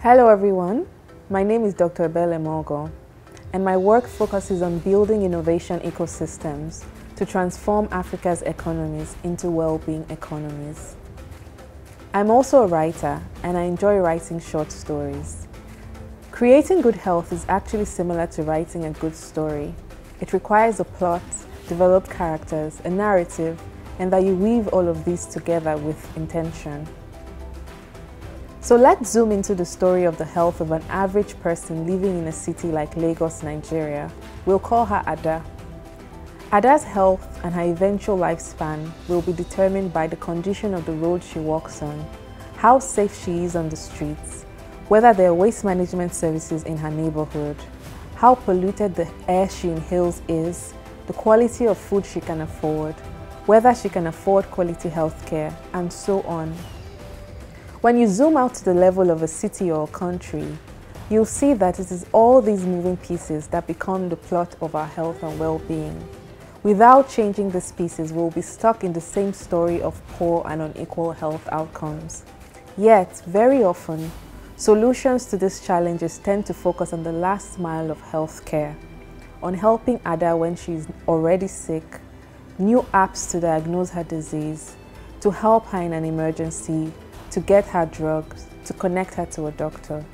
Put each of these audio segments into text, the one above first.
Hello everyone, my name is Dr. Ebele Mogo and my work focuses on building innovation ecosystems to transform Africa's economies into well-being economies. I'm also a writer and I enjoy writing short stories. Creating good health is actually similar to writing a good story. It requires a plot, developed characters, a narrative, and that you weave all of these together with intention. So let's zoom into the story of the health of an average person living in a city like Lagos, Nigeria. We'll call her Ada. Ada's health and her eventual lifespan will be determined by the condition of the road she walks on, how safe she is on the streets, whether there are waste management services in her neighborhood, how polluted the air she inhales is, the quality of food she can afford, whether she can afford quality health care, and so on. When you zoom out to the level of a city or a country, you'll see that it is all these moving pieces that become the plot of our health and well-being. Without changing these pieces, we'll be stuck in the same story of poor and unequal health outcomes. Yet, very often, solutions to these challenges tend to focus on the last mile of health care, on helping Ada when she's already sick, new apps to diagnose her disease, to help her in an emergency, to get her drugs, to connect her to a doctor.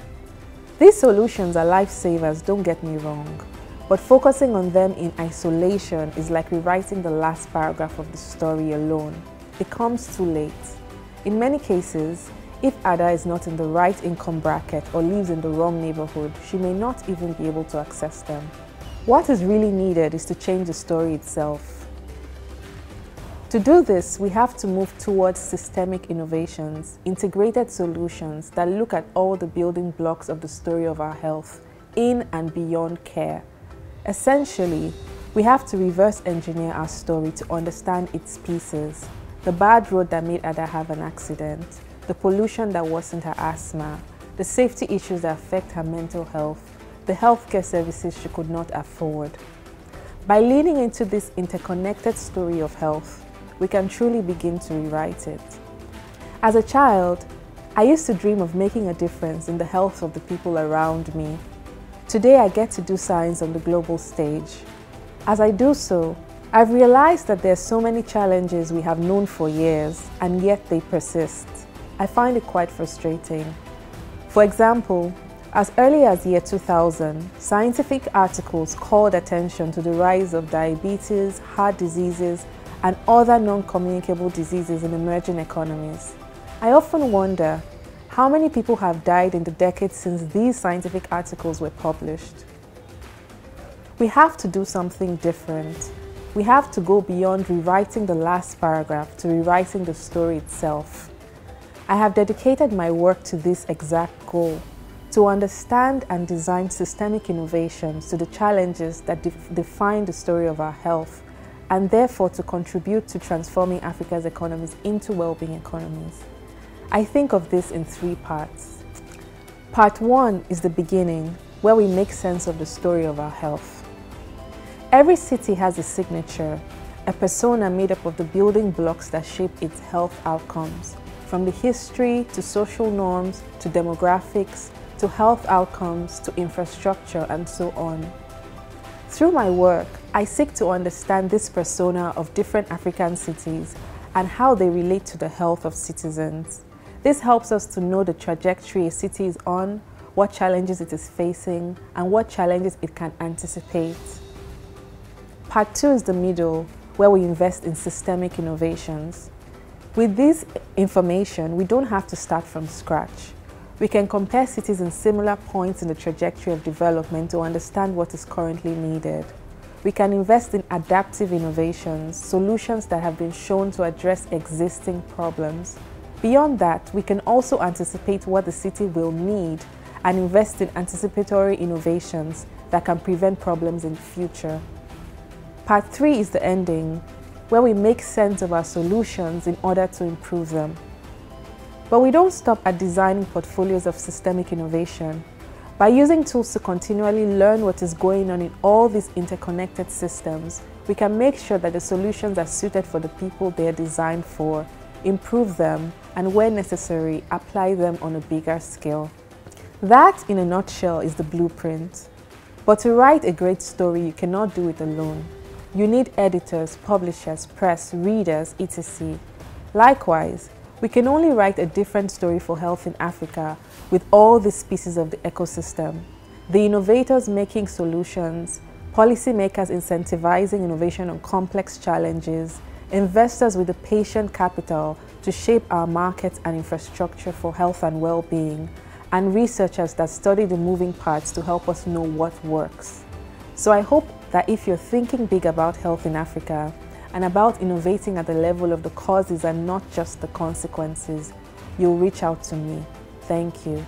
These solutions are lifesavers, don't get me wrong, but focusing on them in isolation is like rewriting the last paragraph of the story alone. It comes too late. In many cases, if Ada is not in the right income bracket or lives in the wrong neighborhood, she may not even be able to access them. What is really needed is to change the story itself. To do this, we have to move towards systemic innovations, integrated solutions that look at all the building blocks of the story of our health, in and beyond care. Essentially, we have to reverse engineer our story to understand its pieces. The bad road that made Ada have an accident, the pollution that worsened her asthma, the safety issues that affect her mental health, the healthcare services she could not afford. By leaning into this interconnected story of health, we can truly begin to rewrite it. As a child, I used to dream of making a difference in the health of the people around me. Today, I get to do science on the global stage. As I do so, I've realized that there are so many challenges we have known for years, and yet they persist. I find it quite frustrating. For example, as early as year 2000, scientific articles called attention to the rise of diabetes, heart diseases, and other non-communicable diseases in emerging economies. I often wonder how many people have died in the decades since these scientific articles were published. We have to do something different. We have to go beyond rewriting the last paragraph to rewriting the story itself. I have dedicated my work to this exact goal, to understand and design systemic innovations to the challenges that define the story of our health and therefore to contribute to transforming Africa's economies into well-being economies. I think of this in three parts. Part one is the beginning, where we make sense of the story of our health. Every city has a signature, a persona made up of the building blocks that shape its health outcomes, from the history to social norms to demographics to health outcomes to infrastructure and so on. Through my work, I seek to understand this persona of different African cities and how they relate to the health of citizens. This helps us to know the trajectory a city is on, what challenges it is facing, and what challenges it can anticipate. Part two is the middle, where we invest in systemic innovations. With this information, we don't have to start from scratch. We can compare cities in similar points in the trajectory of development to understand what is currently needed. We can invest in adaptive innovations, solutions that have been shown to address existing problems. Beyond that, we can also anticipate what the city will need and invest in anticipatory innovations that can prevent problems in the future. Part three is the ending, where we make sense of our solutions in order to improve them. But we don't stop at designing portfolios of systemic innovation. By using tools to continually learn what is going on in all these interconnected systems, we can make sure that the solutions are suited for the people they are designed for, improve them, and where necessary, apply them on a bigger scale. That, in a nutshell, is the blueprint. But to write a great story, you cannot do it alone. You need editors, publishers, press, readers, etc. Likewise, we can only write a different story for health in Africa with all these pieces of the ecosystem. The innovators making solutions, policymakers incentivizing innovation on complex challenges, investors with the patient capital to shape our markets and infrastructure for health and well-being, and researchers that study the moving parts to help us know what works. So I hope that if you're thinking big about health in Africa and about innovating at the level of the causes and not just the consequences, you'll reach out to me. Thank you.